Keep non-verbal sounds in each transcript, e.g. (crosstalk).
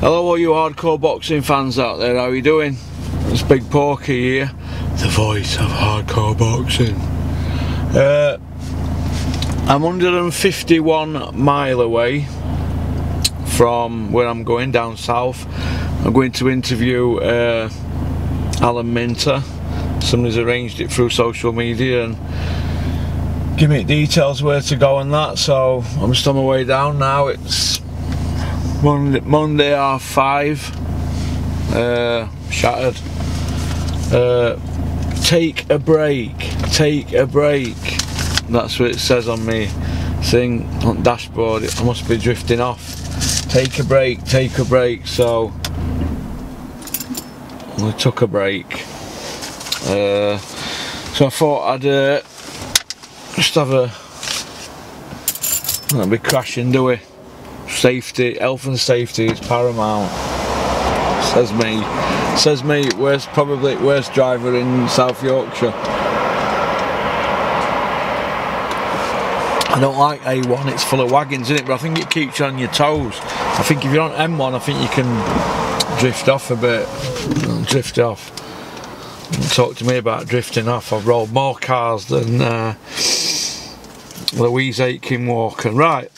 Hello all you hardcore boxing fans out there, how are you doing? It's Big Porky here, the voice of hardcore boxing. Uh, I'm 151 mile away from where I'm going down south. I'm going to interview uh, Alan Minter. Somebody's arranged it through social media and give me details where to go and that. So I'm just on my way down now. It's Monday, Monday half five. Uh, shattered. Uh, take a break. Take a break. That's what it says on me thing on dashboard. I must be drifting off. Take a break. Take a break. So I took a break. Uh, so I thought I'd uh, just have a. Not be crashing, do we? safety, health and safety is paramount. Says me. Says me, worst probably worst driver in South Yorkshire. I don't like A1, it's full of wagons in it, but I think it keeps you on your toes. I think if you're on M1, I think you can drift off a bit. Drift off. Talk to me about drifting off. I've rolled more cars than uh, Louise Aitken Walker. Right,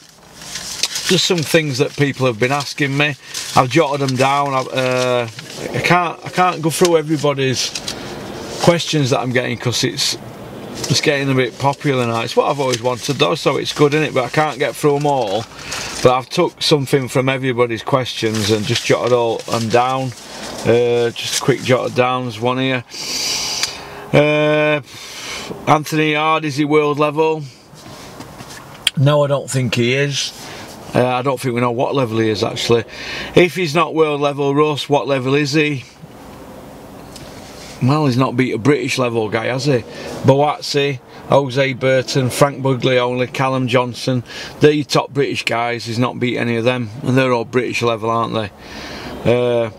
just some things that people have been asking me. I've jotted them down. Uh, I can't I can't go through everybody's questions that I'm getting because it's it's getting a bit popular now. It's what I've always wanted though, so it's good in it. But I can't get through them all. But I've took something from everybody's questions and just jotted all them down. Uh, just a quick jotted downs. One here. Uh, Anthony Yarde is he world level? No, I don't think he is. Uh, I don't think we know what level he is actually. If he's not world level, Russ, what level is he? Well, he's not beat a British level guy, has he? Buatsi, Hosea Burton, Frank Buglioni, Callum Johnson. They're your top British guys. He's not beat any of them. And they're all British level, aren't they? Uh,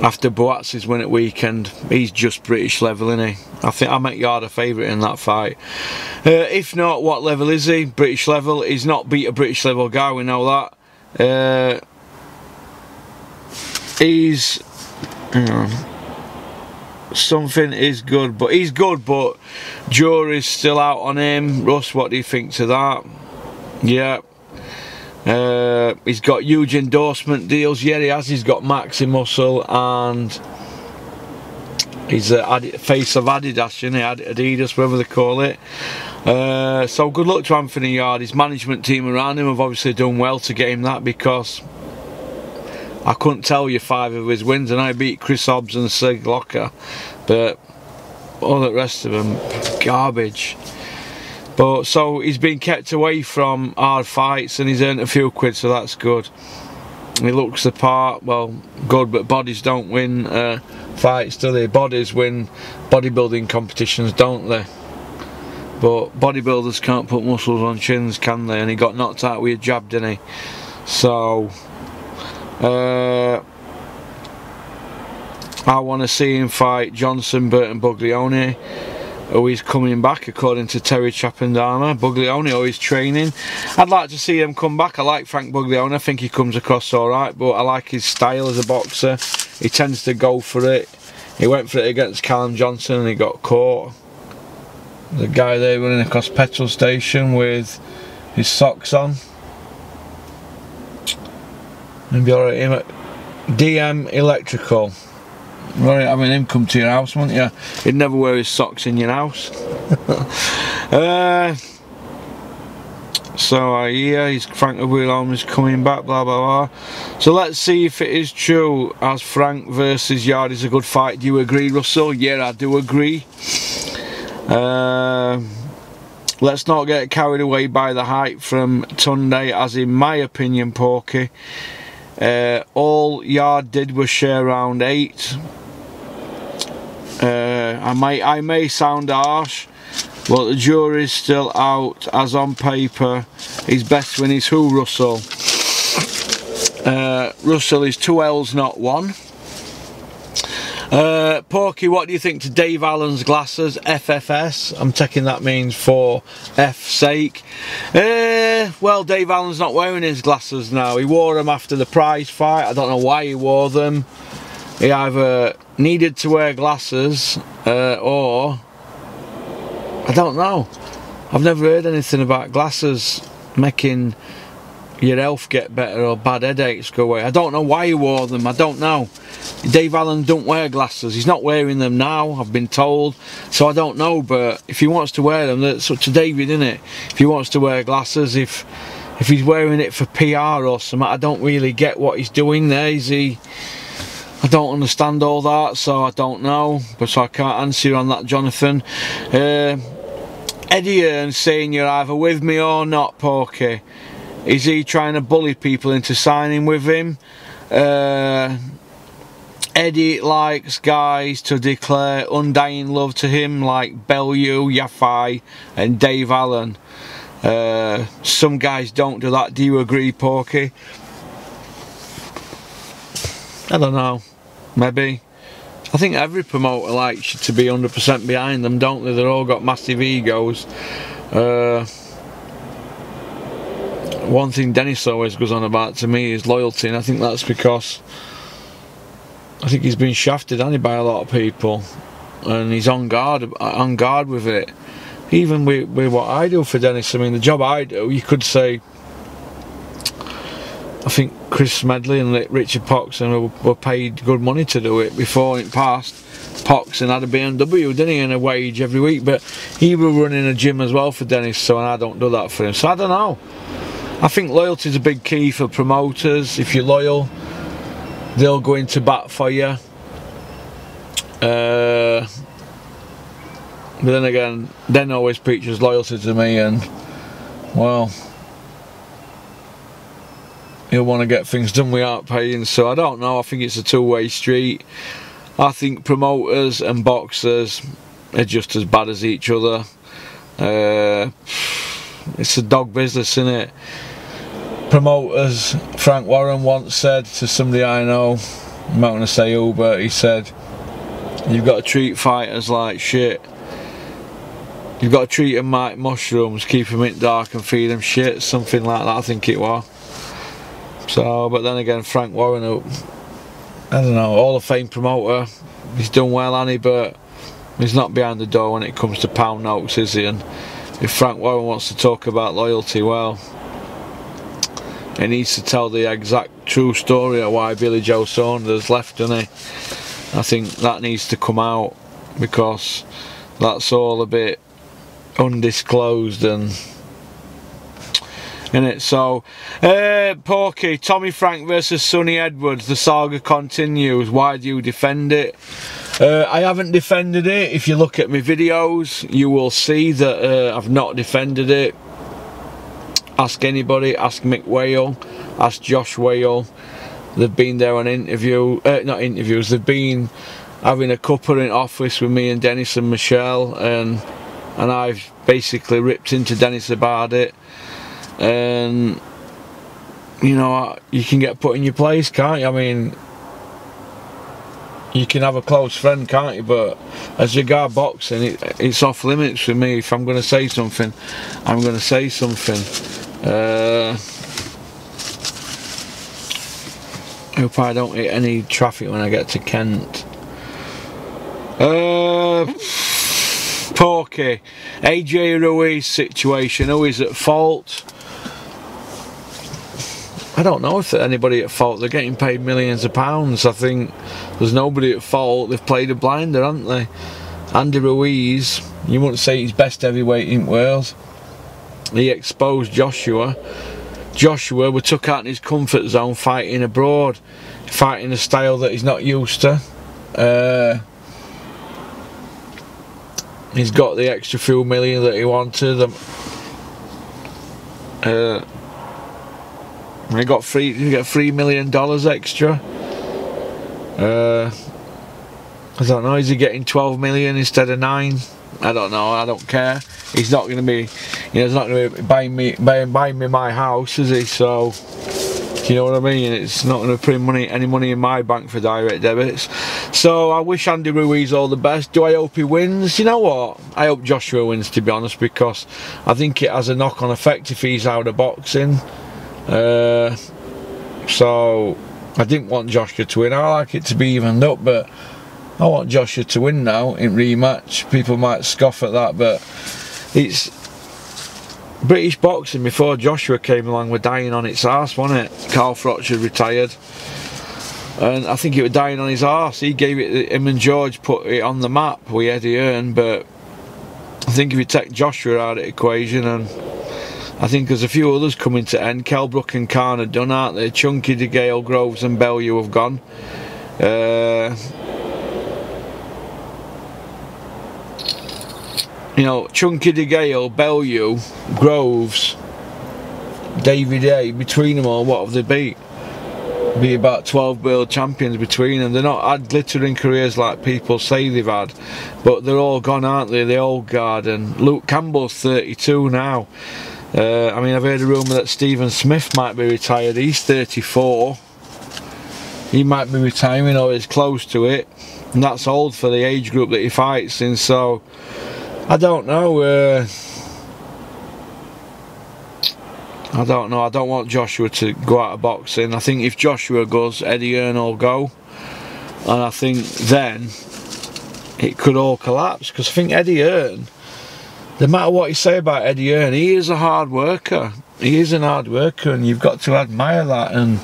after Buatsi's win at weekend, he's just British level, isn't he? I think I make Yarde a favourite in that fight. Uh, if not, what level is he? British level. He's not beat a British level guy, we know that. Uh, he's. Something is good, but he's good, but jury's still out on him. Russ, what do you think to that? Yeah. Uh, he's got huge endorsement deals. Yeah, he has. He's got Maxi Muscle and he's the face of Adidas, you know, Adidas, whatever they call it. Uh, so good luck to Anthony Yarde. His management team around him have obviously done well to get him that because I couldn't tell you five of his wins and I beat Chris Hobbs and Sjekloca, but all the rest of them, garbage. But so he's been kept away from hard fights and he's earned a few quid, so that's good. He looks the part, well, good, but bodies don't win uh, fights, do they? Bodies win bodybuilding competitions, don't they? But bodybuilders can't put muscles on chins, can they? And he got knocked out with a jab, didn't he? So, uh, I want to see him fight Johnson, Burton, Buglioni who is coming back according to Terry Chapandama. Buglioni always training. I'd like to see him come back. I like Frank Buglioni. I think he comes across alright, but I like his style as a boxer. He tends to go for it. He went for it against Callum Johnson and he got caught. The guy there running across petrol station with his socks on. Maybe alright. DM Electrical. Right, I mean him come to your house, wouldn't you? He'd never wear his socks in your house. (laughs) uh, so uh, yeah, he's Frank Buglioni is coming back, blah blah blah. So let's see if it is true as Frank versus Yarde is a good fight. Do you agree, Russell? Yeah, I do agree. Uh, let's not get carried away by the hype from Tunde, as in my opinion, Porky. Uh, all Yarde did was share round 8 uh, I may I may sound harsh, but the jury's still out. As on paper, his best win is who Russell. Uh, Russell is two L's, not one. Uh, Porky, what do you think to Dave Allen's glasses? FFS. I'm taking that means for F's sake. Uh, well, Dave Allen's not wearing his glasses now. He wore them after the prize fight. I don't know why he wore them. He either needed to wear glasses uh, or I don't know. I've never heard anything about glasses making your health get better or bad headaches go away. I don't know why he wore them. I don't know. Dave Allen don't wear glasses. He's not wearing them now, I've been told. So I don't know, but if he wants to wear them, that's up to David, isn't it? If he wants to wear glasses, if if he's wearing it for PR or something, I don't really get what he's doing there. Is he... I don't understand all that, so I don't know. But so I can't answer on that, Jonathan. Uh, Eddie Hearn saying you're either with me or not, Porky. Is he trying to bully people into signing with him? Uh, Eddie likes guys to declare undying love to him like Bellew, Yafai and Dave Allen. Uh, some guys don't do that. Do you agree, Porky? I don't know. Maybe. I think every promoter likes to be 100% behind them, don't they? They've all got massive egos. Uh, one thing Dennis always goes on about to me is loyalty, and I think that's because I think he's been shafted, he, by a lot of people, and he's on guard, on guard with it. Even with, with what I do for Dennis, I mean, the job I do, you could say, I think Chris Smedley and Richard Poxon were, were paid good money to do it before it passed. Poxon had a BMW, didn't he, and a wage every week, but he was running a gym as well for Dennis, so I don't do that for him. So I don't know. I think loyalty is a big key for promoters. If you're loyal, they'll go into bat for you. Uh, but then again, Den always preaches loyalty to me, and well, he'll want to get things done without paying. So I don't know. I think it's a two-way street. I think promoters and boxers are just as bad as each other. Uh, it's a dog business, isn't it? Promoters, Frank Warren once said to somebody I know, I'm not going to say who, but he said, You've got to treat fighters like shit. You've got to treat them like mushrooms, keep them in dark and feed them shit, something like that, I think it was. So, but then again, Frank Warren, I don't know, Hall of Fame promoter, he's done well, hasn't he? But he's not behind the door when it comes to pound notes, is he? And if Frank Warren wants to talk about loyalty, well, he needs to tell the exact true story of why Billy Joe Saunders left, doesn't he? I think that needs to come out because that's all a bit undisclosed and in it. So, uh, Porky, Tommy Frank versus Sunny Edwards. The saga continues. Why do you defend it? Uh, I haven't defended it. If you look at my videos, you will see that uh, I've not defended it. Ask anybody, ask Mick Whale, ask Josh Whale. They've been there on interview, uh, not interviews, they've been having a cuppa in office with me and Dennis and Michelle and and I've basically ripped into Dennis about it. And you know you can get put in your place can't you? I mean you can have a close friend can't you? But as regard boxing it, it's off limits for me. If I'm going to say something I'm going to say something uh, hope I don't hit any traffic when I get to Kent. Uh, Porky, AJ Ruiz situation, who is at fault? I don't know if anybody at fault. They're getting paid millions of pounds. I think there's nobody at fault. They've played a blinder, haven't they? Andy Ruiz, you wouldn't say he's best heavyweight in world he exposed Joshua. Joshua was took out in his comfort zone fighting abroad, fighting a style that he's not used to. Uh, he's got the extra few million that he wanted. Um, uh, he got three. He got three million dollars extra. Uh, I don't know. Is he getting twelve million instead of nine? I don't know. I don't care. He's not going to be, you know, he's not going to be buying me, buying, buying me my house, is he? So, you know what I mean? It's not going to put money, any money in my bank for direct debits. So I wish Andy Ruiz all the best. Do I hope he wins? You know what? I hope Joshua wins, to be honest, because I think it has a knock-on effect if he's out of boxing. Uh, so I didn't want Joshua to win. I like it to be evened up, but I want Joshua to win now in rematch. People might scoff at that, but it's British boxing before Joshua came along were dying on its arse, wasn't it? Carl Froch had retired. And I think it was dying on his arse. He gave it, him and George put it on the map with Eddie Hearn, but I think if you take Joshua out of the equation and I think there's a few others coming to end. Kell Brook and Khan are done, aren't they? Chunky, DeGale, Groves and Bellew have gone. Uh, you know, Chunky DeGale, Bellew, Groves, David Haye, between them all, what have they beat? Be about 12 world champions between them. They're not had glittering careers like people say they've had, but they're all gone, aren't they? The old guard. And Luke Campbell's 32 now. Uh, I mean, I've heard a rumour that Stephen Smith might be retired. He's 34. He might be retiring or is close to it. And that's old for the age group that he fights in. So, I don't know. Uh, I don't know. I don't want Joshua to go out of boxing. I think if Joshua goes, Eddie Hearn will go. And I think then it could all collapse. Because I think Eddie Hearn no matter what you say about Eddie Hearn, he is a hard worker. He is an hard worker, and you've got to admire that. And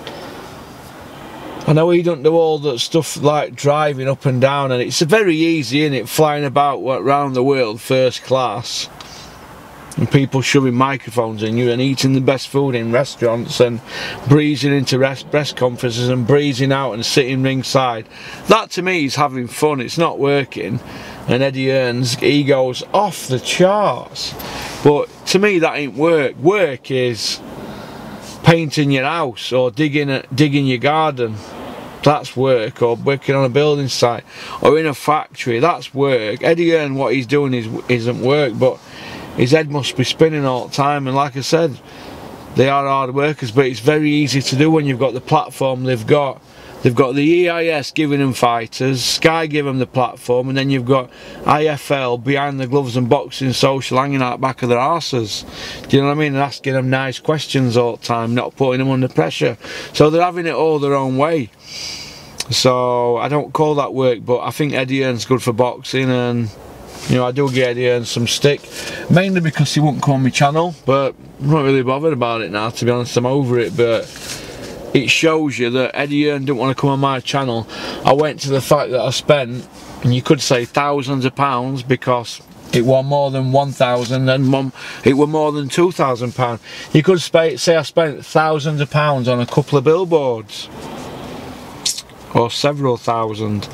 I know he don't do all that stuff like driving up and down, and it's very easy, in it, flying about around the world first class, and people shoving microphones in you and eating the best food in restaurants and breezing into rest press conferences and breezing out and sitting ringside. That to me is having fun. It's not working and Eddie Hearn's ego's off the charts. But to me, that ain't work. Work is painting your house or digging digging your garden. That's work, or working on a building site, or in a factory. That's work. Eddie Hearn, what he's doing is isn't work, but his head must be spinning all the time. And like I said, they are hard workers, but it's very easy to do when you've got the platform they've got They've got the EIS giving them fighters, Sky give them the platform, and then you've got IFL behind the gloves and boxing social hanging out back of their asses. Do you know what I mean? And asking them nice questions all the time, not putting them under pressure. So they're having it all their own way. So I don't call that work, but I think Eddie Hearn's good for boxing and you know, I do get Eddie Hearn some stick, mainly because he won't come on my channel, but I'm not really bothered about it now, to be honest, I'm over it, but it shows you that Eddie Hearn didn't want to come on my channel. I went to the fact that I spent, and you could say thousands of pounds because it were more than 1,000 and it were more than 2,000 pounds. You could say I spent thousands of pounds on a couple of billboards or several thousand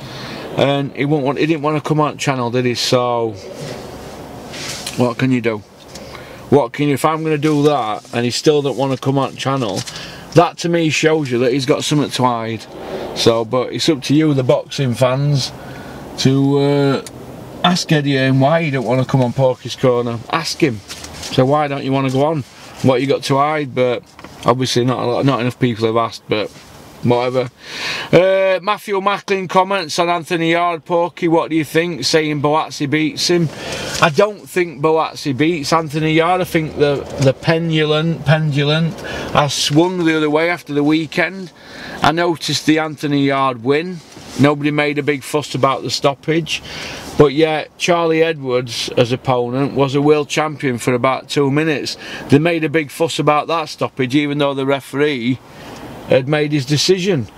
and he won't want he didn't want to come on channel did he so what can you do what can you if I'm going to do that and he still don't want to come on channel that to me shows you that he's got something to hide. So, but it's up to you, the boxing fans, to uh, ask Eddie Hearn why you don't want to come on Porky's Corner. Ask him. So why don't you want to go on? What you got to hide? But obviously not lot, not enough people have asked. But whatever. Uh, Matthew Macklin comments on Anthony Yarde, Porky, what do you think? Saying Buatsi beats him. I don't think Buatsi beats Anthony Yarde. I think the, the pendulum, pendulum has swung the other way after the weekend. I noticed the Anthony Yarde win. Nobody made a big fuss about the stoppage. But yet, Charlie Edwards, as opponent, was a world champion for about two minutes. They made a big fuss about that stoppage, even though the referee had made his decision.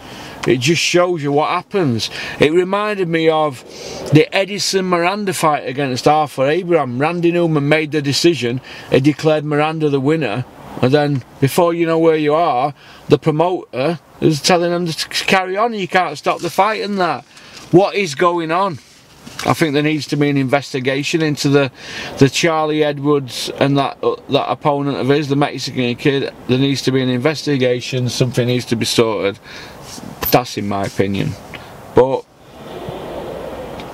It just shows you what happens. It reminded me of the Edison Miranda fight against Arthur Abraham. Randy Neumann made the decision, he declared Miranda the winner, and then before you know where you are, the promoter is telling them to carry on, you can't stop the fight and that. What is going on? I think there needs to be an investigation into the the Charlie Edwards and that uh, that opponent of his, the Mexican kid. There needs to be an investigation. Something needs to be sorted. That's in my opinion. But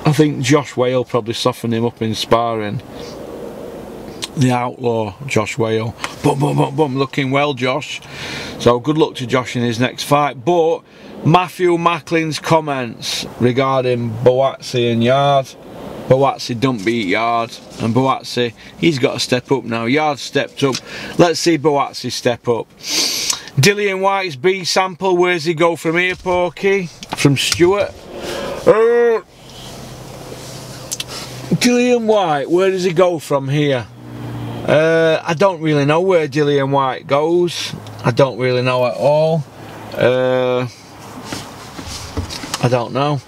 I think Josh Whale probably softened him up in sparring. The outlaw Josh Whale. Boom, boom, boom, boom. Looking well, Josh. So good luck to Josh in his next fight. But Matthew Macklin's comments regarding Buatsi and Yarde. Buatsi don't beat Yarde and Buatsi he's got to step up now. Yarde stepped up. Let's see Buatsi step up. Dillian Whyte's B sample, where's he go from here, Porky? From Stuart. Uh, Dillian Whyte, where does he go from here? Uh, I don't really know where Dillian Whyte goes. I don't really know at all. Uh, I don't know.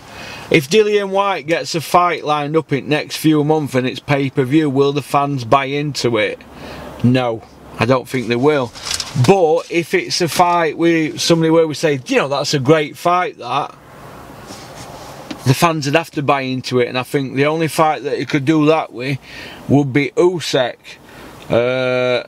If Dillian Whyte gets a fight lined up in next few months and it's pay-per-view, will the fans buy into it? No, I don't think they will. But if it's a fight with somebody where we say, you know, that's a great fight, that the fans would have to buy into it. And I think the only fight that he could do that with would be Usyk. Uh,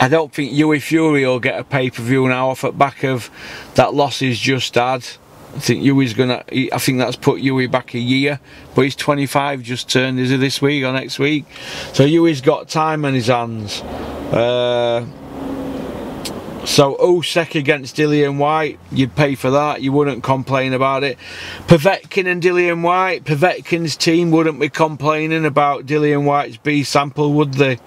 I don't think Hughie Fury will get a pay-per-view now off at back of that loss he's just had. I think Hughie's gonna. I think that's put Hughie back a year, but he's 25, just turned. Is it this week or next week? So Hughie's got time in his hands. Uh, so Usyk against Dillian Whyte, you'd pay for that. You wouldn't complain about it. Povetkin and Dillian Whyte, Povetkin's team wouldn't be complaining about Dillian Whyte's B sample, would they?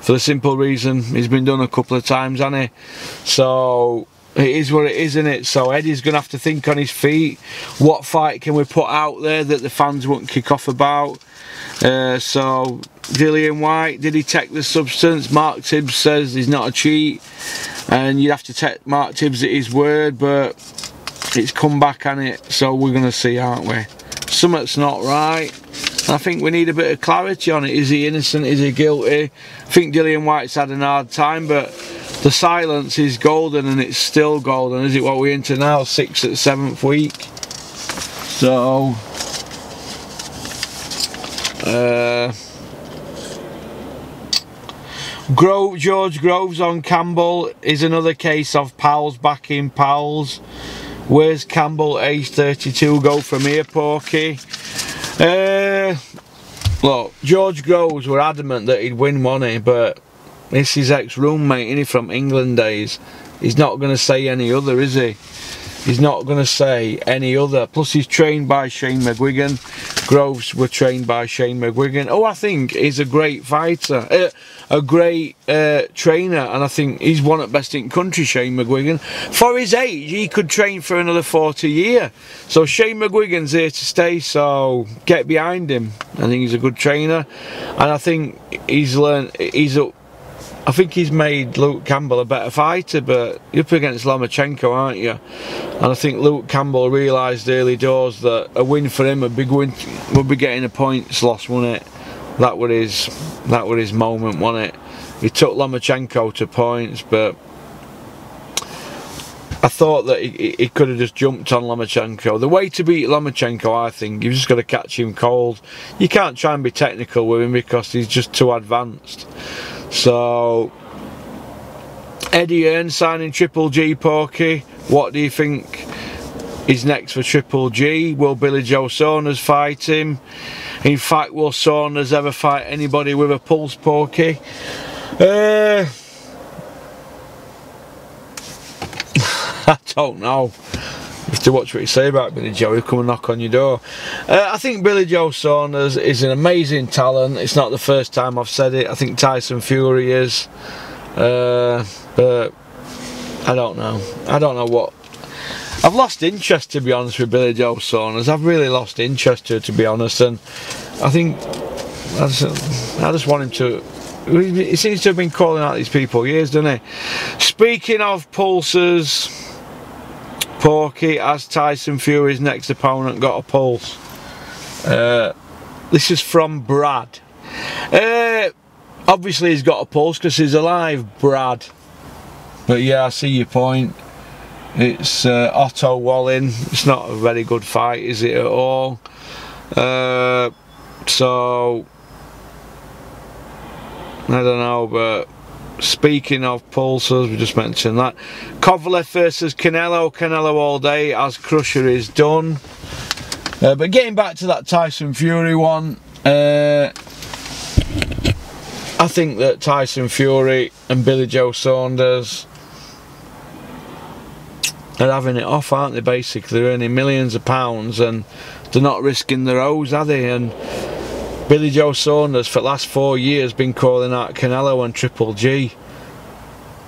For the simple reason he's been done a couple of times, hasn't he? So it is what it is, isn't it? So Eddie's going to have to think on his feet. What fight can we put out there that the fans won't kick off about? Uh, so Dillian Whyte, did he take the substance? Mark Tibbs says he's not a cheat, and you have to take Mark Tibbs at his word, but it's come back on it, so we're going to see, aren't we? Something's not right. I think we need a bit of clarity on it. Is he innocent? Is he guilty? I think Dillian Whyte's had an hard time, but the silence is golden and it's still golden. Is it what we're into now? Sixth at seventh week. So, uh, Grove, George Groves on Campbell is another case of pals backing pals. Where's Campbell age 32 go from here, Porky? Uh, look, George Groves were adamant that he'd win money, but it's his ex-roommate, is he, from England days. He's not going to say any other, is he? He's not going to say any other. Plus, he's trained by Shane McGuigan. Groves were trained by Shane McGuigan. Oh, I think he's a great fighter, uh, a great uh, trainer, and I think he's one at best in country, Shane McGuigan. For his age, he could train for another 40 year. So Shane McGuigan's here to stay, so get behind him. I think he's a good trainer, and I think he's learned, he's up I think he's made Luke Campbell a better fighter, but you're up against Lomachenko, aren't you? And I think Luke Campbell realised early doors that a win for him, a big win, would be getting a points loss, wouldn't it? That was his, that was his moment, wasn't it? He took Lomachenko to points, but I thought that he, he, could have just jumped on Lomachenko. The way to beat Lomachenko, I think, you've just got to catch him cold. You can't try and be technical with him because he's just too advanced. So, Eddie Hearn signing Triple G Porky. What do you think is next for Triple G? Will Billy Joe Saunders fight him? In fact, will Saunders ever fight anybody with a pulse, Porky? Uh, (laughs) I don't know. You have to watch what you say about Billy Joe. He'll come and knock on your door. Uh, I think Billy Joe Saunders is an amazing talent. It's not the first time I've said it. I think Tyson Fury is. Uh, but I don't know. I don't know what. I've lost interest to be honest with Billy Joe Saunders. I've really lost interest to, to be honest, and I think I just, I just want him to he seems to have been calling out these people years, doesn't he? Speaking of pulses, Porky as Tyson Fury's next opponent got a pulse. Uh, this is from Brad. Uh, obviously he's got a pulse because he's alive, Brad. But yeah, I see your point. It's uh, Otto Wallin. It's not a very good fight, is it at all? Uh, so I don't know, but Speaking of pulsers, we just mentioned that. Kovalev versus Canelo. Canelo all day as Crusher is done. Uh, but getting back to that Tyson Fury one, uh, I think that Tyson Fury and Billy Joe Saunders are having it off, aren't they? Basically, they're earning millions of pounds and they're not risking their O's, are they? And Billy Joe Saunders for the last four years been calling out Canelo and Triple G.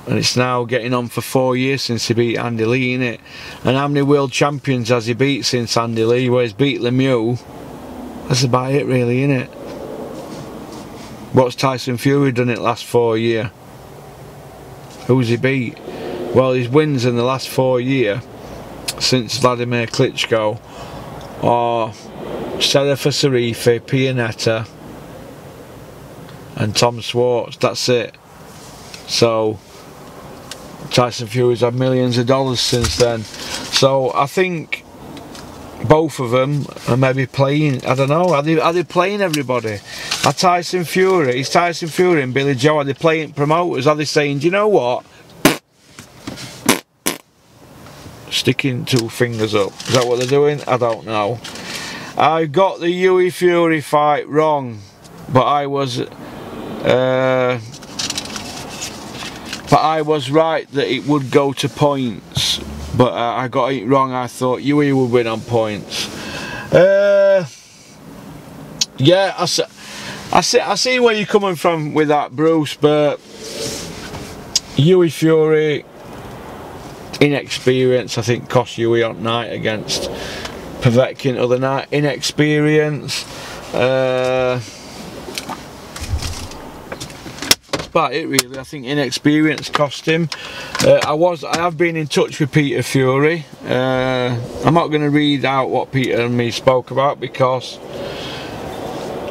And it's now getting on for four years since he beat Andy Lee in it. And how many world champions has he beat since Andy Lee? Well, he's beat Lemieux. That's about it, really, isn't it? What's Tyson Fury done it last four year? Who's he beat? Well, his wins in the last four year since Vladimir Klitschko are Sefer Seferi, Pianeta and Tom Schwarz. That's it. So Tyson Fury's had millions of dollars since then. So I think both of them are maybe playing. I don't know. Are they, are they playing everybody? Are Tyson Fury, is Tyson Fury and Billy Joe, are they playing promoters? Are they saying, do you know what? Sticking two fingers up. Is that what they're doing? I don't know. I got the Hughie Fury fight wrong, but I was. Uh, but I was right that it would go to points but uh, I got it wrong I thought Hughie would win on points uh, yeah I, I, see, I see where you're coming from with that Bruce but Hughie Fury inexperience I think cost Hughie on night against Povetkin other night inexperience uh, about it really. I think inexperience cost him. Uh, I was, I have been in touch with Peter Fury. Uh, I'm not going to read out what Peter and me spoke about because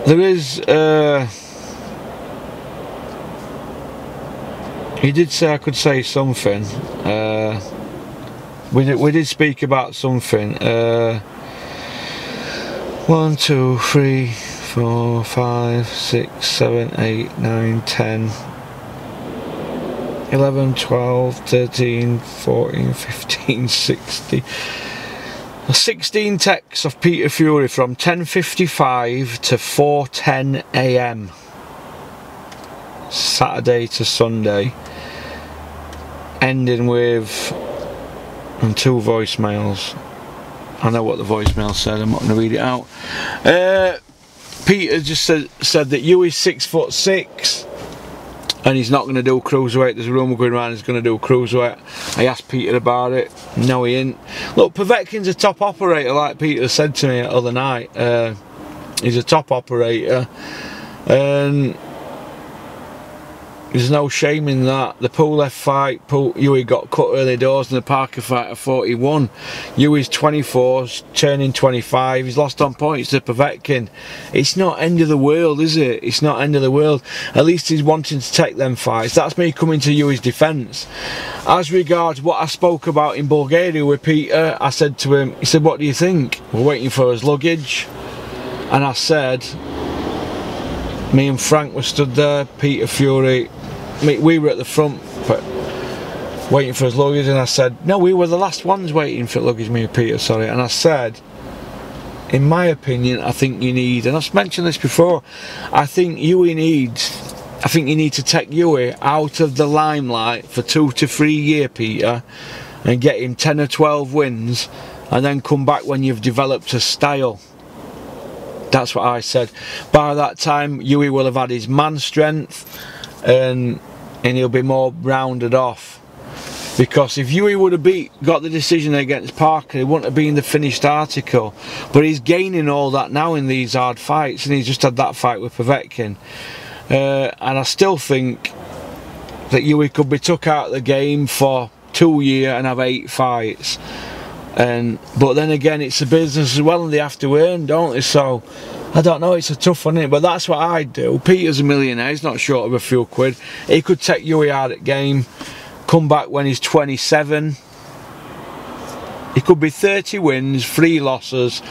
there is. Uh, he did say I could say something. Uh, we did, we did speak about something. Uh, one, two, three, four, five, six, seven, eight, nine, ten. 11, 12, 13, 14, (laughs) 15, 16. 16 texts of Peter Fury from 10.55 to 4.10 a.m. Saturday to Sunday. Ending with and two voicemails. I know what the voicemail said, I'm not going to read it out. Uh, Peter just said, said that you is six foot six and he's not going to do a cruiserweight. There's a rumour going around he's going to do a cruiserweight. I asked Peter about it. No, he ain't. Look, Povetkin's a top operator, like Peter said to me the other night. Uh, he's a top operator, and there's no shame in that. The Pulev fight, Pool, Hughie got cut early doors in the Parker fight at 41. Hughie's 24, turning 25. He's lost on points to Povetkin. It's not end of the world, is it? It's not end of the world. At least he's wanting to take them fights. That's me coming to Hughie's defence. As regards what I spoke about in Bulgaria with Peter, I said to him, he said, what do you think? We're waiting for his luggage. And I said, me and Frank were stood there, Peter Fury, we were at the front but waiting for his luggage and I said, no, we were the last ones waiting for luggage, me and Peter, sorry. And I said, in my opinion, I think you need, and I've mentioned this before, I think Hughie needs, I think you need to take Hughie out of the limelight for two to three year, Peter, and get him 10 or 12 wins, and then come back when you've developed a style. That's what I said. By that time, Hughie will have had his man strength, and and he'll be more rounded off because if Hughie would have beat got the decision against Parker, it wouldn't have been the finished article. But he's gaining all that now in these hard fights, and he's just had that fight with Povetkin. Uh, and I still think that Hughie could be took out of the game for two years and have eight fights. And but then again, it's a business as well, and they have to earn, don't they? So I don't know, it's a tough one, but that's what I'd do. Peter's a millionaire, he's not short of a few quid. He could take Hughie out at game, come back when he's 27. He could be 30 wins, 3 losses,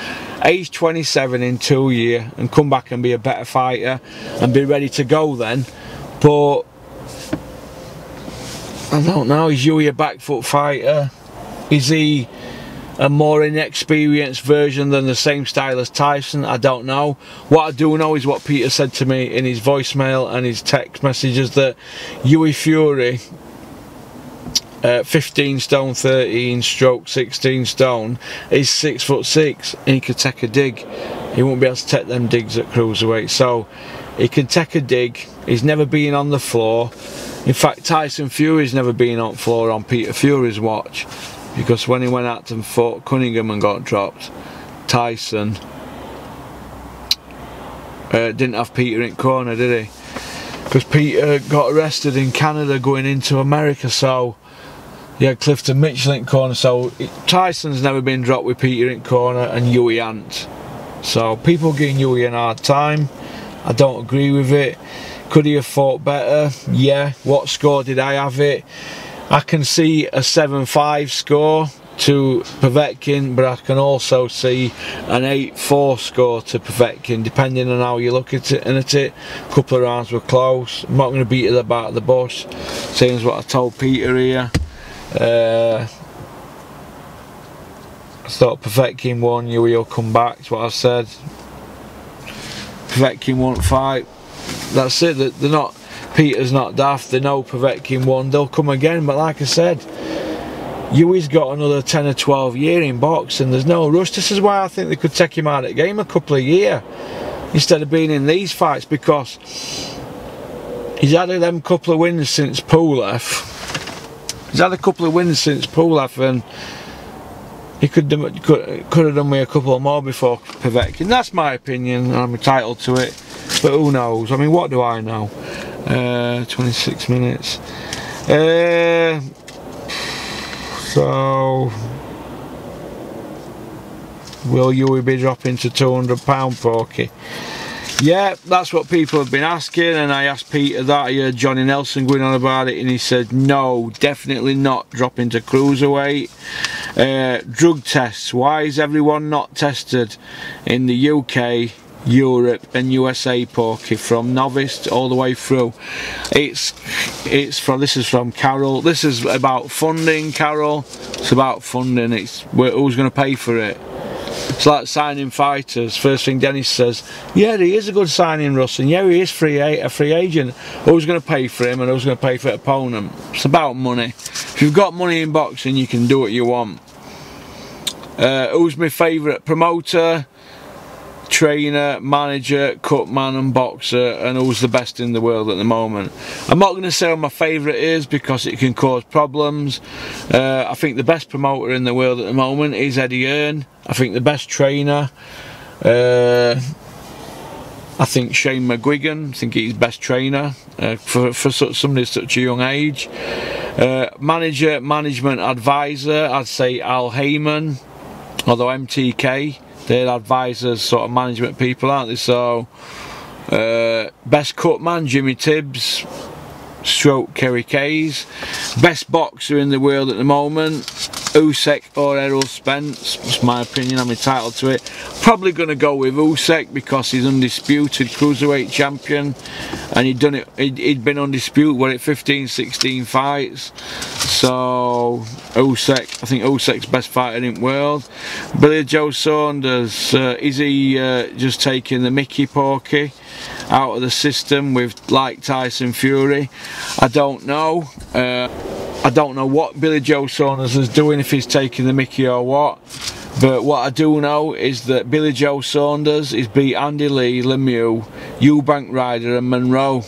age 27 in two years, and come back and be a better fighter and be ready to go then. But I don't know, is Hughie a back foot fighter? Is he a more inexperienced version than the same style as Tyson. I don't know. What I do know is what Peter said to me in his voicemail and his text messages that Hughie Fury uh, 15 stone 13 stroke 16 stone is six foot six. And he could take a dig. He won't be able to take them digs at cruiserweight. So he can take a dig. He's never been on the floor. In fact Tyson Fury's never been on floor on Peter Fury's watch because when he went out and fought Cunningham and got dropped Tyson uh, didn't have Peter in corner did he because Peter got arrested in Canada going into America so yeah, Clifton Mitchell in corner. So Tyson's never been dropped with Peter in corner and Hughie Ant. So people giving Hughie an hard time. I don't agree with it. Could he have fought better? Yeah. What score did I have it? I can see a 7-5 score to Povetkin, but I can also see an 8-4 score to Povetkin, depending on how you look at it. And at it, a couple of rounds were close. I'm not going to beat it about the bush, same as what I told Peter here. Uh, I thought Povetkin won, you will come back, that's what I said. Povetkin won't fight. That's it, they're not, Peter's not daft, they know Povetkin won, they'll come again, but like I said, Hughie's got another 10 or 12 year in boxing, there's no rush. This is why I think they could take him out of the game a couple of year instead of being in these fights because he's had them couple of wins since Pulev He's had a couple of wins since Pulev and he could, could, could have done me a couple more before Povetkin. That's my opinion, and I'm entitled to it. But who knows? I mean, what do I know? Uh, 26 minutes. Uh, so, will you be dropping to 200 pound, Porky? Yeah, that's what people have been asking, and I asked Peter that. I heard Johnny Nelson going on about it, and he said, no, definitely not dropping to cruiserweight. Uh, drug tests, why is everyone not tested in the UK, Europe and USA Porky from novice all the way through it's it's from this is from Carol this is about funding Carol it's about funding it's who's going to pay for it it's like signing fighters. First thing Dennis says, yeah, he is a good signing, Russ, and yeah, he is free a free agent. Who's going to pay for him and who's going to pay for the opponent? It's about money. If you've got money in boxing, you can do what you want. Uh, who's my favourite promoter? Trainer, manager, cut man, and boxer and who's the best in the world at the moment. I'm not going to say who my favourite is because it can cause problems. Uh, I think the best promoter in the world at the moment is Eddie Hearn. I think the best trainer, uh, I think Shane McGuigan, I think he's best trainer uh, for, for such, somebody such a young age. Uh, manager, management advisor, I'd say Al Haymon, although MTK they're advisors, sort of management people, aren't they? So, uh, best cut man, Jimmy Tibbs, stroke Kerry Kayes. Best boxer in the world at the moment, Usyk or Errol Spence. That's my opinion, I'm entitled to it. Probably going to go with Usyk because he's undisputed cruiserweight champion and he'd done it, he'd, he'd been undisputed, what, it 15, 16 fights. So, Usyk, I think Usyk's best fighter in the world. Billy Joe Saunders, uh, is he uh, just taking the Mickey Porky? out of the system with like Tyson Fury. I don't know. Uh, I don't know what Billy Joe Saunders is doing, if he's taking the mickey or what. But what I do know is that Billy Joe Saunders is beat Andy Lee, Lemieux, Eubank Ryder and Monroe.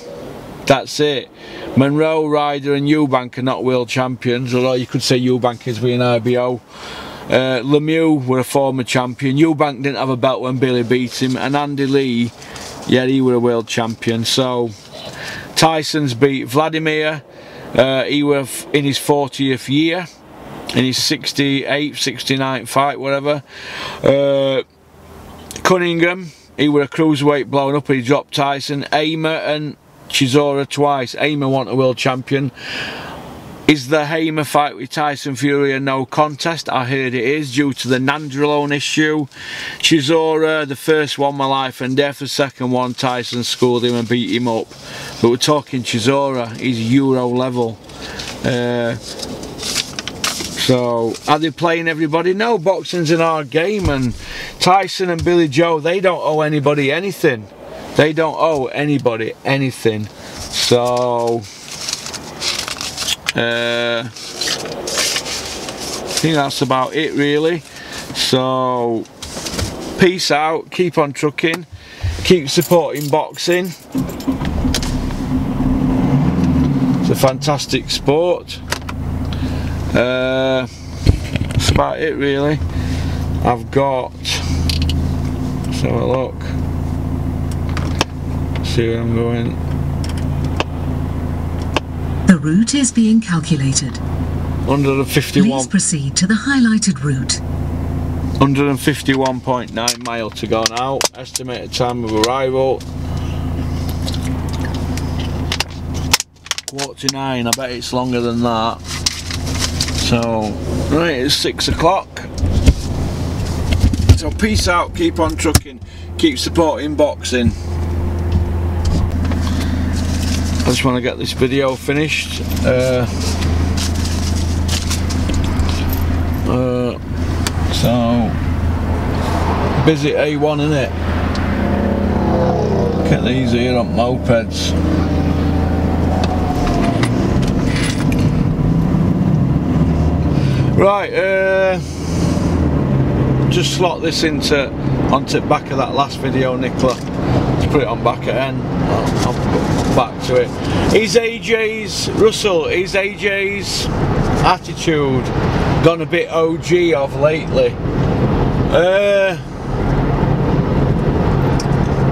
That's it. Monroe, Ryder and Eubank are not world champions, although you could say Eubank is being IBO. Uh, Lemieux were a former champion. Eubank didn't have a belt when Billy beat him, and Andy Lee yeah, he were a world champion. So Tyson's beat Vladimir. Uh, he was in his 40th year, in his 68th, 69th fight, whatever. Uh, Cunningham, he were a cruiserweight blown up. He dropped Tyson. Hammer and Chisora twice. Hammer won a world champion. Is the Hammer fight with Tyson Fury a no contest? I heard it is due to the Nandrolone issue. Chisora, the first one my life and death, the second one Tyson schooled him and beat him up. But we're talking Chisora, he's Euro level. Uh, so, are they playing everybody? No, boxing's an hard game and Tyson and Billy Joe, they don't owe anybody anything. They don't owe anybody anything. So, uh, I think that's about it really. So peace out, keep on trucking, keep supporting boxing. It's a fantastic sport. Uh, that's about it really. I've got, let's have a look, see where I'm going. Route is being calculated. 151, Please proceed to the highlighted route. 151.9 mile to go now. Estimated time of arrival. Quarter nine, I bet it's longer than that. So, right, it's six o'clock. So peace out, keep on trucking, keep supporting boxing. I just want to get this video finished. Uh, uh, so, busy A1 in it. Look at these here on mopeds. Right, uh, just slot this into onto back of that last video, Nicola. Put it on back at end. I'll back to it. Is AJ's Russell? Is AJ's attitude gone a bit OG of lately? Uh,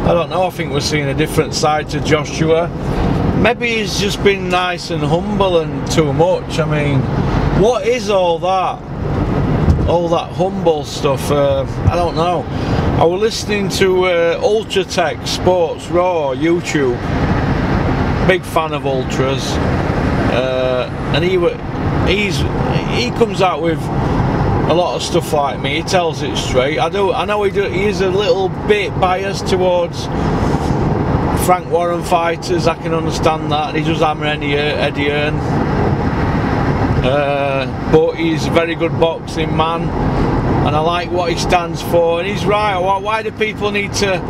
I don't know. I think we're seeing a different side to Joshua. Maybe he's just been nice and humble and too much. I mean, what is all that? All that humble stuff. Uh, I don't know. I was listening to uh, Ultratech Sports Raw YouTube. Big fan of ultras, uh, and he he's he comes out with a lot of stuff like me. He tells it straight. I do. I know he do, he is a little bit biased towards Frank Warren fighters. I can understand that. He does hammer Eddie, Eddie Hearn. Uh, but he's a very good boxing man, and I like what he stands for. And he's right. Why, do people need to?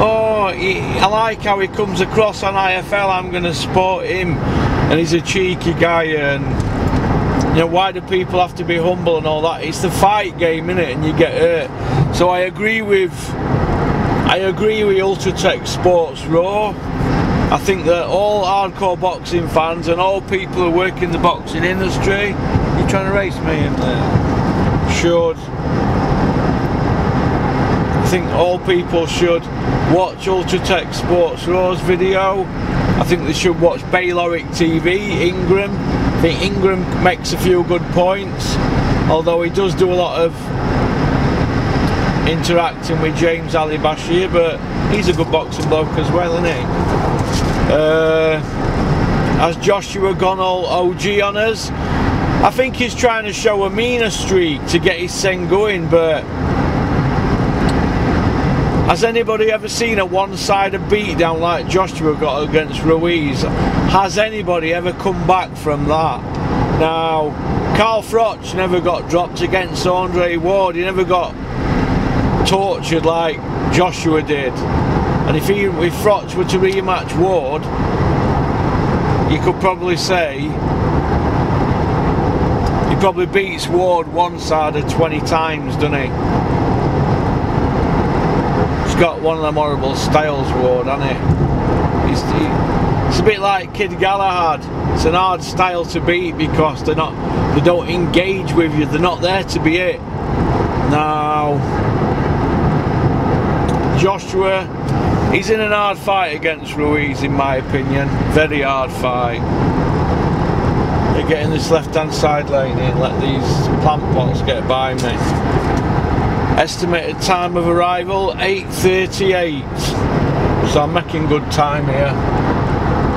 Oh, he, I like how he comes across on IFL. I'm going to support him, and he's a cheeky guy. And you know, why do people have to be humble and all that? It's the fight game, innit? And you get hurt. So I agree with. I agree with Ultratech Sports Raw. I think that all hardcore boxing fans and all people who work in the boxing industry, you trying to race me in there, should. I think all people should watch Ultratech Sports Raw's video. I think they should watch Bayloric TV, Ingram. I think Ingram makes a few good points, although he does do a lot of interacting with James Ali Bashir, but he's a good boxing bloke as well, isn't he? Uh, has Joshua gone all OG on us? I think he's trying to show a meaner streak to get his sen going, but has anybody ever seen a one-sided beatdown like Joshua got against Ruiz? Has anybody ever come back from that? Now, Carl Froch never got dropped against Andre Ward. He never got tortured like Joshua did. And if he, if Froch were to rematch Ward, you could probably say he probably beats Ward one-sided 20 times, doesn't he? Got one of them horrible styles, Ward, hasn't he, it's a bit like Kid Galahad. It's an hard style to beat because they're not, they don't engage with you. They're not there to be it. Now, Joshua, he's in an hard fight against Ruiz, in my opinion. Very hard fight. They're getting this left-hand side lane in. Let these plant pots get by me. Estimated time of arrival 8:38. So I'm making good time here.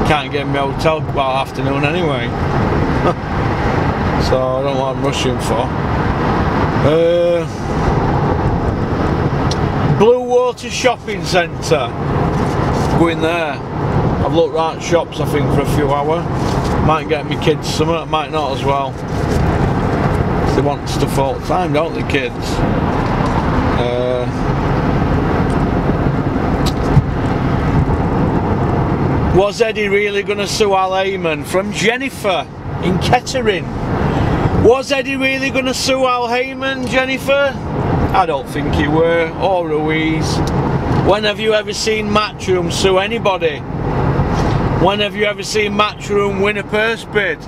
Can't get in my hotel by afternoon anyway. (laughs) so I don't know what I'm rushing for. Uh, Bluewater Shopping Centre. Go in there. I've looked round shops I think for a few hours. Might get my kids some, might not as well. They want stuff all the time, don't they kids? Uh, was Eddie really going to sue Al Haymon? From Jennifer in Kettering. Was Eddie really going to sue Al Haymon, Jennifer? I don't think he were, or Ruiz. When have you ever seen Matchroom sue anybody? When have you ever seen Matchroom win a purse bid?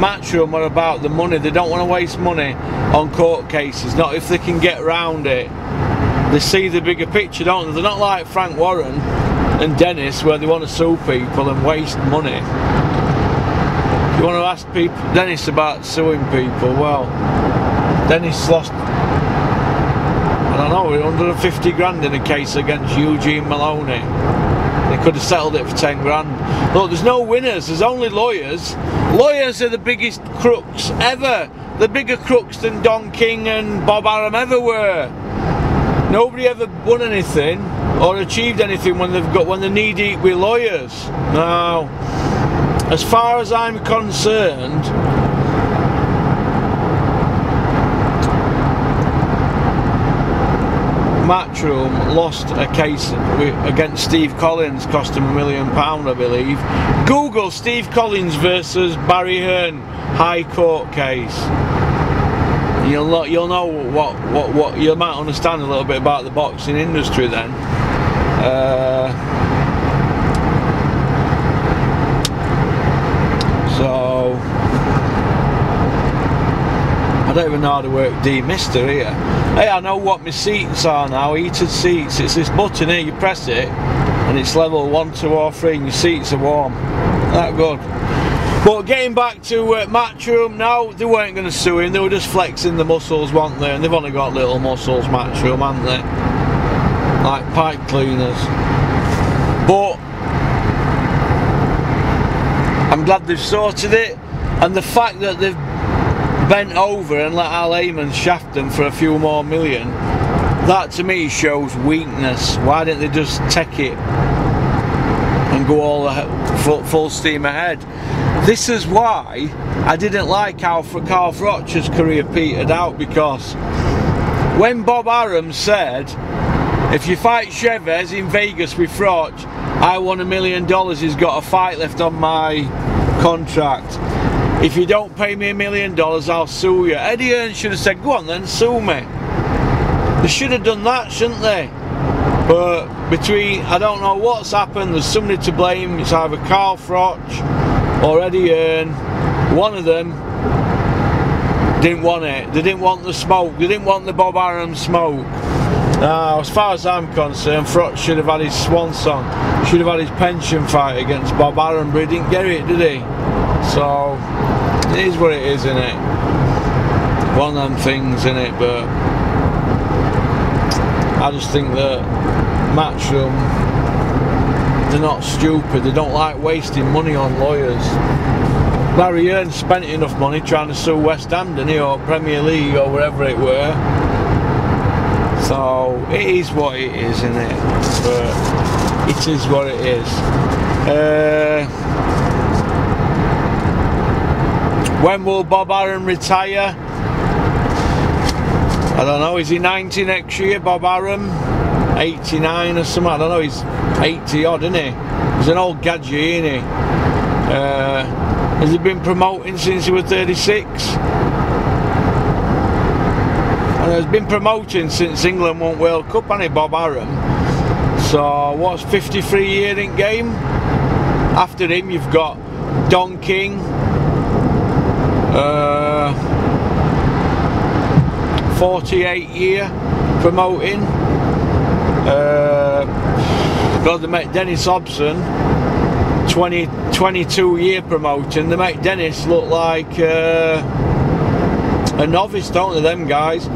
Matchroom are about the money. They don't want to waste money on court cases, not if they can get around it. They see the bigger picture, don't they? They're not like Frank Warren and Dennis where they want to sue people and waste money. You want to ask people, Dennis about suing people, well, Dennis lost, I don't know, 150 grand in a case against Eugene Maloney. They could have settled it for 10 grand. Look, there's no winners, there's only lawyers. Lawyers are the biggest crooks ever. They're bigger crooks than Don King and Bob Arum ever were. Nobody ever won anything or achieved anything when they've got when they're knee deep with lawyers. Now, as far as I'm concerned, Matchroom lost a case against Steve Collins, cost him a million pound, I believe. Google Steve Collins versus Barry Hearn High Court case. You'll know, you'll know what, what, what you might understand a little bit about the boxing industry then. Uh, so I don't even know how to work demister here. Hey, I know what my seats are now, heated seats. It's this button here, you press it, and it's level 1, 2 or 3, and your seats are warm. That good. But getting back to uh, Matchroom, no, they weren't going to sue him, they were just flexing the muscles, weren't they? And they've only got little muscles, Matchroom, haven't they? Like pipe cleaners. But I'm glad they've sorted it, and the fact that they've bent over and let Al Haymon shaft them for a few more million, that to me shows weakness. Why didn't they just take it and go all full, full steam ahead? This is why I didn't like how Carl Froch's career petered out because when Bob Arum said, if you fight Chavez in Vegas with Froch, I won a million dollars, he's got a fight left on my contract. If you don't pay me a million dollars, I'll sue you. Eddie Hearn should have said, go on then, sue me. They should have done that, shouldn't they? But between, I don't know what's happened, there's somebody to blame. It's either Carl Froch Eddie Hearn. One of them didn't want it. They didn't want the smoke. They didn't want the Bob Arum smoke. Now, as far as I'm concerned, Froch should have had his swan song. Should have had his pension fight against Bob Arum, but he didn't get it, did he? So, it is what it is, isn't it? One of them things, in it, but I just think that Matchroom, they're not stupid, they don't like wasting money on lawyers. Barry Hearn spent enough money trying to sue West Ham, didn't he, or Premier League, or wherever it were. So, it is what it is, isn't it? But it is what it is. Uh, when will Bob Arum retire? I don't know, is he 90 next year, Bob Arum? 89 or something, I don't know, he's 80 odd, isn't he? He's an old gadget, isn't he? Uh, has he been promoting since he was 36? And has been promoting since England won World Cup, hasn't he, Bob Arum? So, what's 53 year in game? After him, you've got Don King, uh, 48 year promoting. Uh, got the make Dennis Hobson 20, 22 year promoting. They make Dennis look like uh, a novice, don't they, them guys?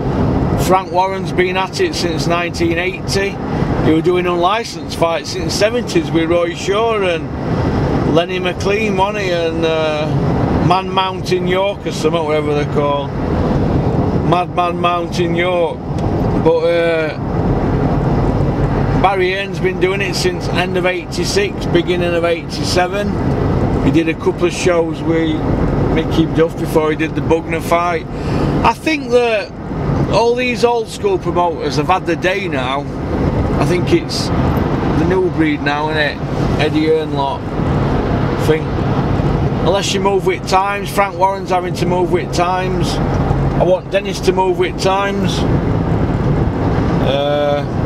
Frank Warren's been at it since 1980. He was doing unlicensed fights since 70s with Roy Shaw and Lenny McLean, he? And uh, Man Mountain York or something, whatever they're called. Madman Mountain York. But uh, Barry Hearn's been doing it since end of 86, beginning of 87. He did a couple of shows with Mickey Duff before he did the Bugner fight. I think that all these old school promoters have had the day now. I think it's the new breed now, isn't it? Eddie Hearn lot. I think unless you move with times. Frank Warren's having to move with times. I want Dennis to move with times. Uh,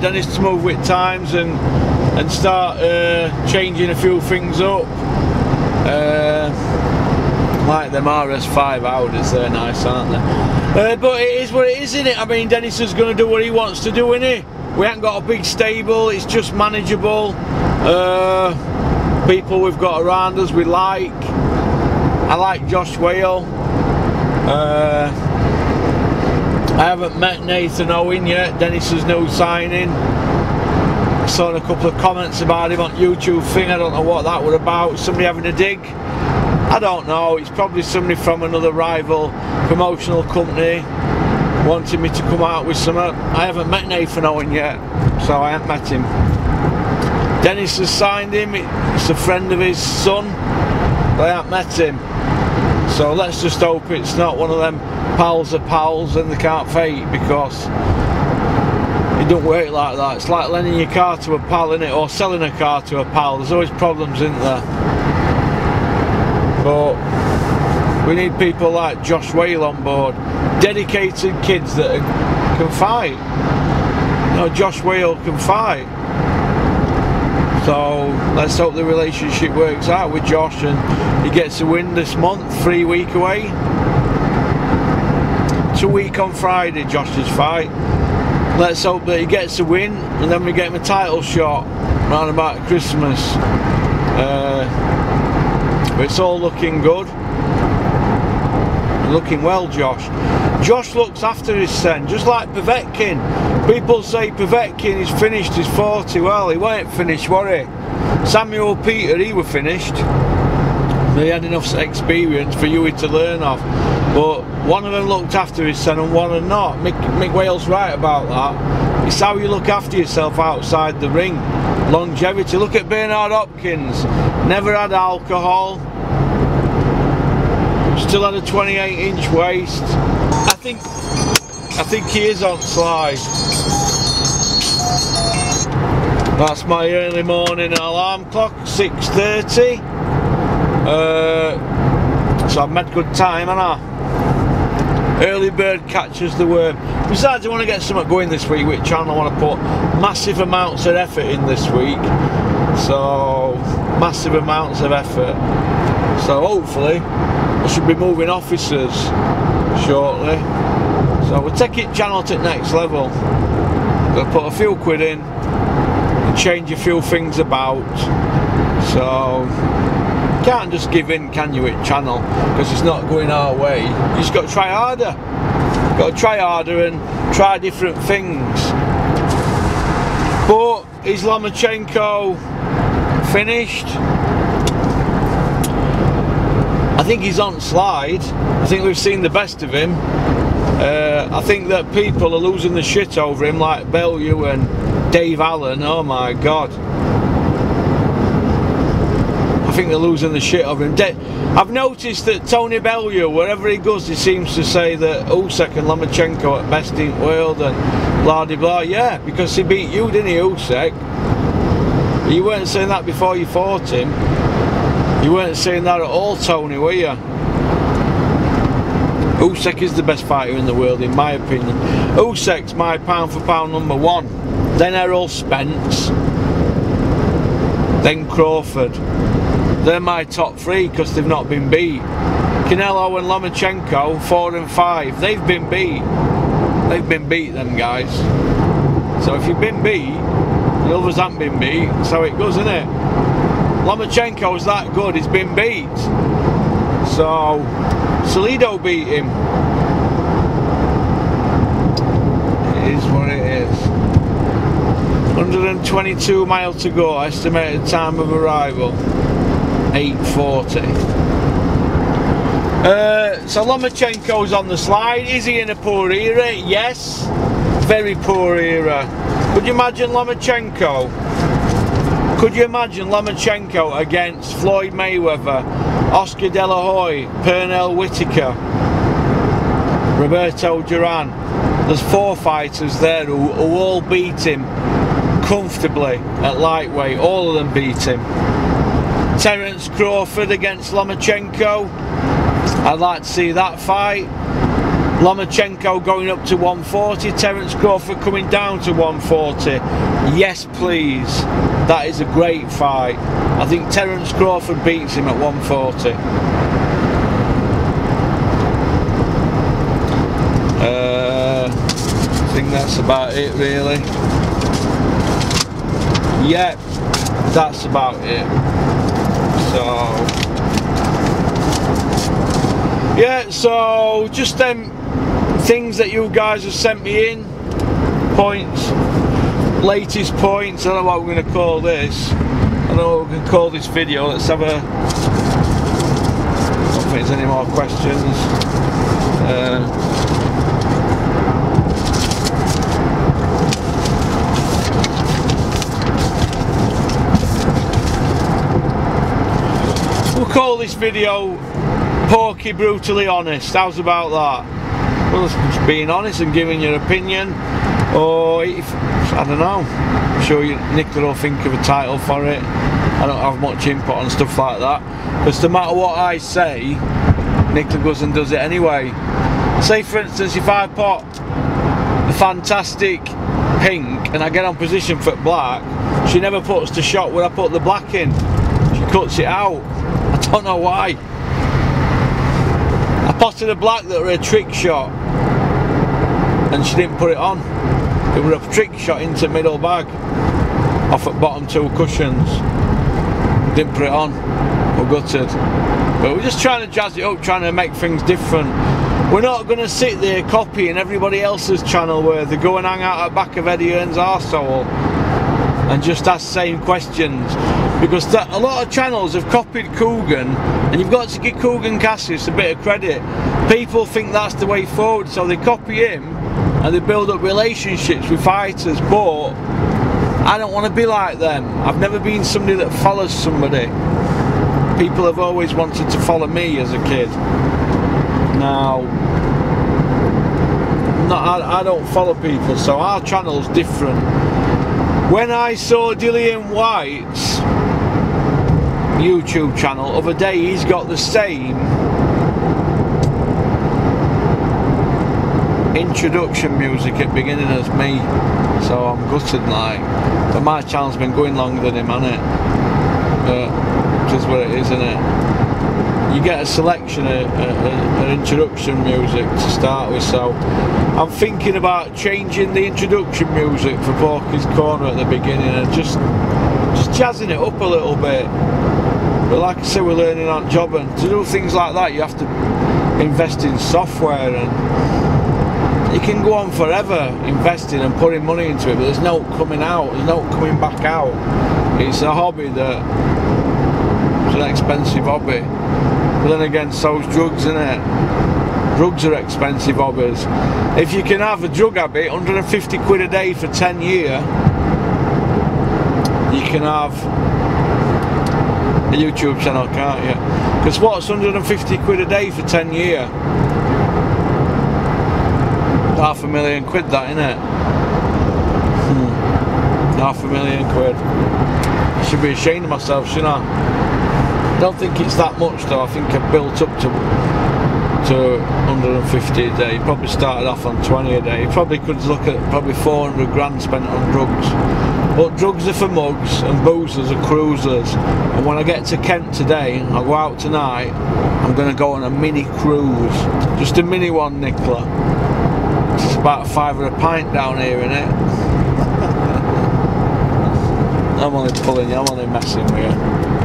Dennis to move with times and and start uh, changing a few things up. Uh, like them RS5 Audis, they're nice, aren't they? Uh, but it is what it is, isn't it? I mean, Dennis is going to do what he wants to do, he? We haven't got a big stable, it's just manageable. Uh, people we've got around us we like. I like Josh Wale. Uh, I haven't met Nathan Owen yet, Dennis Dennis's new signing. I saw a couple of comments about him on YouTube thing, I don't know what that was about, somebody having a dig. I don't know, it's probably somebody from another rival promotional company wanting me to come out with some. Uh, I haven't met Nathan Owen yet, so I haven't met him. Dennis has signed him, it's a friend of his son, but I haven't met him. So let's just hope it's not one of them pals are pals and they can't fight because it don't work like that. It's like lending your car to a pal, in it, or selling a car to a pal. There's always problems, isn't there? But we need people like Josh Wale on board, dedicated kids that can fight. You know, Josh Wale can fight. So let's hope the relationship works out with Josh and he gets a win this month, three week away. It's a week on Friday, Josh's fight. Let's hope that he gets a win and then we get him a title shot around about Christmas. Uh, it's all looking good. Looking well, Josh. Josh looks after his son, just like Povetkin. People say Povetkin is finished, he's 40. Well, he weren't finished, were he? Samuel Peter, he were finished. They had enough experience for you to learn off. But one of them looked after his son and one had not. Mick, Mick Wale's right about that. It's how you look after yourself outside the ring. Longevity. Look at Bernard Hopkins. Never had alcohol. Still had a 28 inch waist. I think I think he is on slide. That's my early morning alarm clock, 6.30. Uh, so I've made good time, haven't I? Early bird catches the worm. Besides, I want to get something going this week, which channel I want to put massive amounts of effort in this week. So, massive amounts of effort. So, hopefully, I should be moving officers shortly. So, we'll take it channel to the next level. Gonna put a few quid in and change a few things about. So, can't just give in, can you, at channel because it's not going our way. You just got to try harder. Got to try harder and try different things. But is Lomachenko finished? I think he's on slide. I think we've seen the best of him. Uh, I think that people are losing the shit over him, like Bellew and Dave Allen. Oh my god. I think they're losing the shit of him. De I've noticed that Tony Bellew, wherever he goes, he seems to say that Usyk and Lomachenko at best in the world and blah de blah. Yeah, because he beat you, didn't he, Usyk? You weren't saying that before you fought him. You weren't saying that at all, Tony, were you? Usyk is the best fighter in the world, in my opinion. Usyk's my pound for pound number one. Then Errol Spence. Then Crawford. They're my top three because they've not been beat. Canelo and Lomachenko, four and five. They've been beat. They've been beat, them guys. So if you've been beat, the others haven't been beat, so it goes, isn't it? Lomachenko's that good, he's been beat. So, Salido beat him. It is what it is. 122 miles to go, estimated time of arrival. 8.40. Uh, so Lomachenko's on the slide. Is he in a poor era? Yes. Very poor era. Could you imagine Lomachenko? Could you imagine Lomachenko against Floyd Mayweather, Oscar De La Hoya, Pernell Whitaker, Roberto Duran? there's four fighters there who, who all beat him comfortably at lightweight. All of them beat him. Terence Crawford against Lomachenko. I'd like to see that fight. Lomachenko going up to 140, Terence Crawford coming down to 140. Yes, please. That is a great fight. I think Terence Crawford beats him at 140. Uh, I think that's about it, really. Yep, that's about it. So yeah so just them things that you guys have sent me in. Points. Latest points. I don't know what we're going to call this. I don't know what we can call this video. Let's have a I don't think there's any more questions. Uh, We'll call this video Porky Brutally Honest. How's about that? Well, just being honest and giving your opinion. Or if, I don't know. I'm sure you, Nicola will think of a title for it. I don't have much input on stuff like that. Because no matter what I say, Nicola goes and does it anyway. Say for instance, if I put the fantastic pink and I get on position for black, she never puts the shot where I put the black in. She cuts it out. Don't know why. I potted a black that were a trick shot and she didn't put it on. It was a trick shot into middle bag off at bottom two cushions. Didn't put it on. We're gutted. But we're just trying to jazz it up, trying to make things different. We're not going to sit there copying everybody else's channel where they go and hang out at back of Eddie Hearn's arsehole and just ask same questions. Because a lot of channels have copied Kugan and you've got to give Kugan Cassius a bit of credit. People think that's the way forward so they copy him and they build up relationships with fighters but I don't want to be like them. I've never been somebody that follows somebody. People have always wanted to follow me as a kid. Now not, I, I don't follow people so our channel's different when I saw Dillian Whyte's YouTube channel other day, he's got the same introduction music at beginning as me. So I'm gutted like. But my channel's been going longer than him, hasn't it? But just what it is, isn't it? You get a selection of, an introduction music to start with so I'm thinking about changing the introduction music for Porky's Corner at the beginning and just just jazzing it up a little bit. But like I said we're learning on job and to do things like that you have to invest in software and you can go on forever investing and putting money into it but there's no coming out there's no coming back out. It's a hobby that it's an expensive hobby but then again, so's drugs, isn't it? Drugs are expensive hobbies. If you can have a drug habit, 150 quid a day for 10 year, you can have a YouTube channel, can't you? Because what's 150 quid a day for 10 year? Half a million quid that, innit? Hmm. Half a million quid. I should be ashamed of myself, shouldn't I? Don't think it's that much though. I think I've built up to to 150 a day. Probably started off on 20 a day. Probably could look at probably 400 grand spent on drugs. But drugs are for mugs and boozers are cruisers. And when I get to Kent today, I go out tonight. I'm going to go on a mini cruise, just a mini one, Nicola. It's about five or a pint down here, in it. (laughs) I'm only pulling you. I'm only messing with you.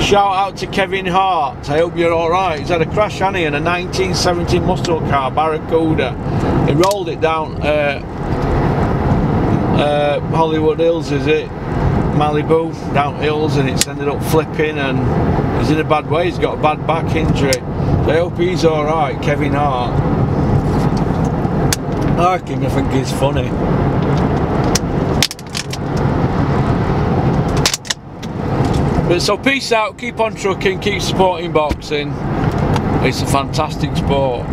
Shout out to Kevin Hart. I hope you're alright. He's had a crash, hasn't he, in a 1970 muscle car, Barracuda. He rolled it down uh, uh, Hollywood Hills, is it? Malibu, down hills, and it's ended up flipping and he's in a bad way. He's got a bad back injury. So I hope he's alright, Kevin Hart. I think I think he's funny. But so peace out, keep on trucking, keep supporting boxing. It's a fantastic sport.